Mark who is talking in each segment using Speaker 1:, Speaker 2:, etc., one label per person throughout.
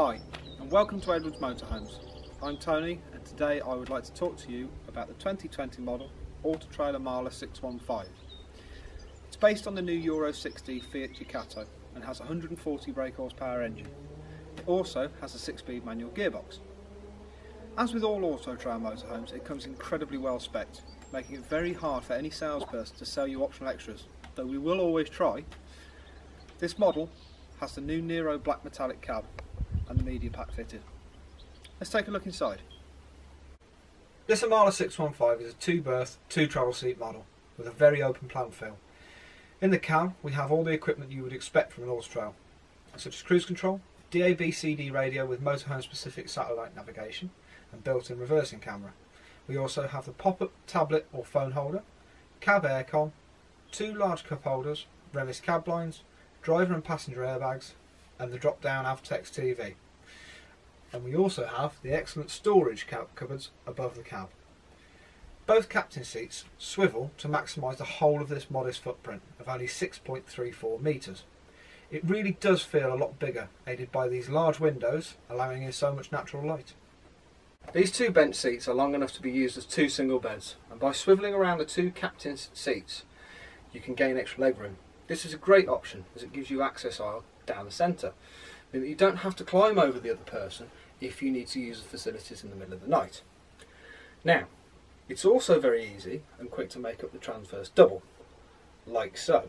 Speaker 1: Hi, and welcome to Edwards Motorhomes. I'm Tony, and today I would like to talk to you about the 2020 model Auto Trail Imala 615. It's based on the new Euro 6D Fiat Ducato and has a 140 brake horsepower engine. It also has a 6-speed manual gearbox. As with all Auto Trail motorhomes, it comes incredibly well spec'd, making it very hard for any salesperson to sell you optional extras, though we will always try. This model has the new Nero black metallic cab and the media pack fitted. Let's take a look inside. This Imala 615 is a two berth, two travel seat model with a very open plan feel. In the cab we have all the equipment you would expect from an Auto Trail, such as cruise control, DAB CD radio with motorhome specific satellite navigation and built-in reversing camera. We also have the pop-up tablet or phone holder, cab aircon, two large cup holders, Remis cab blinds, driver and passenger airbags and the drop-down Avtex TV. And we also have the excellent storage cupboards above the cab. Both captain seats swivel to maximise the whole of this modest footprint of only 6.34 metres. It really does feel a lot bigger, aided by these large windows allowing in so much natural light. These two bench seats are long enough to be used as two single beds, and by swivelling around the two captain's seats, you can gain extra legroom. This is a great option as it gives you access aisle down the centre, you don't have to climb over the other person if you need to use the facilities in the middle of the night. Now, it's also very easy and quick to make up the transverse double, like so.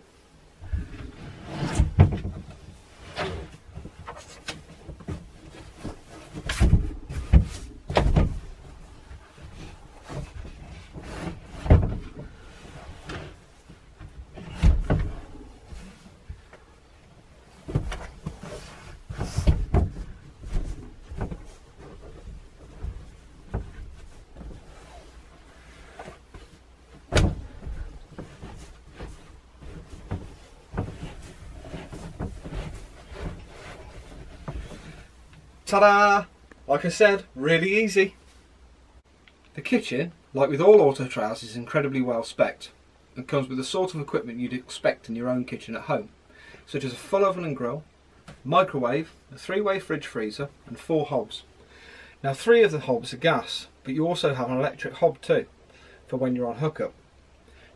Speaker 1: Ta-da! Like I said, really easy. The kitchen, like with all auto trails, is incredibly well specced and comes with the sort of equipment you'd expect in your own kitchen at home, such as a full oven and grill, microwave, a three-way fridge freezer and four hobs. Now three of the hobs are gas, but you also have an electric hob too, for when you're on hookup.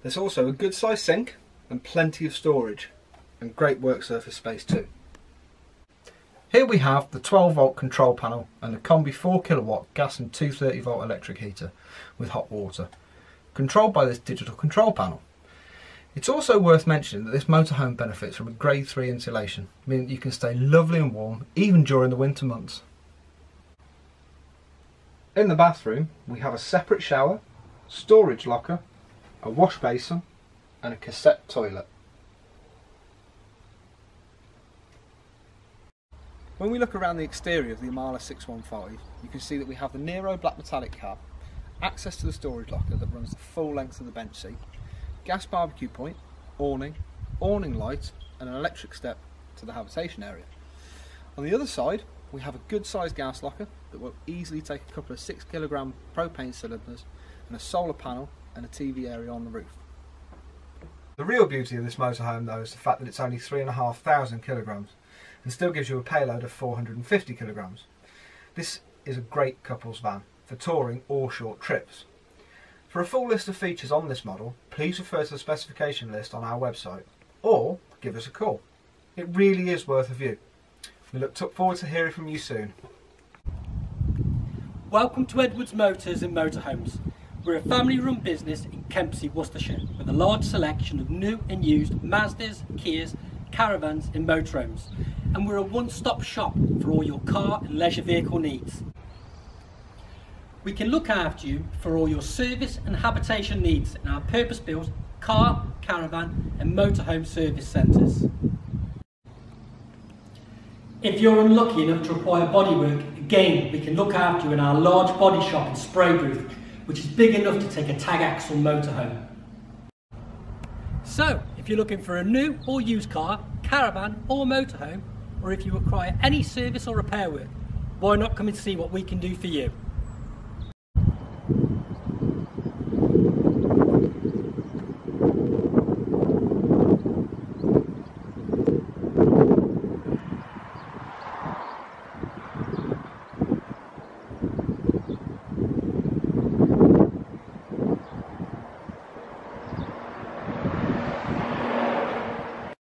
Speaker 1: There's also a good sized sink and plenty of storage, and great work surface space too. Here we have the 12 volt control panel and the Combi 4 kilowatt gas and 230 volt electric heater with hot water, controlled by this digital control panel. It's also worth mentioning that this motorhome benefits from a grade 3 insulation, meaning you can stay lovely and warm even during the winter months. In the bathroom we have a separate shower, storage locker, a wash basin and a cassette toilet. When we look around the exterior of the Imala 615, you can see that we have the Nero black metallic cab, access to the storage locker that runs the full length of the bench seat, gas barbecue point, awning, awning light and an electric step to the habitation area. On the other side, we have a good sized gas locker that will easily take a couple of 6 kilogram propane cylinders and a solar panel and a TV area on the roof. The real beauty of this motorhome though is the fact that it's only 3,500 kilograms and still gives you a payload of 450 kilograms. This is a great couples van for touring or short trips. For a full list of features on this model, please refer to the specification list on our website or give us a call. It really is worth a view. We look forward to hearing from you soon.
Speaker 2: Welcome to Edwards Motors and Motorhomes. We're a family run business in Kempsey, Worcestershire with a large selection of new and used Mazdas, Kias, caravans and motorhomes and we're a one-stop shop for all your car and leisure vehicle needs. We can look after you for all your service and habitation needs in our purpose-built car, caravan and motorhome service centres. If you're unlucky enough to require bodywork, again we can look after you in our large body shop and spray booth, which is big enough to take a tag axle motorhome. So, if you're looking for a new or used car, caravan or motorhome, or if you require any service or repair work, why not come and see what we can do for you?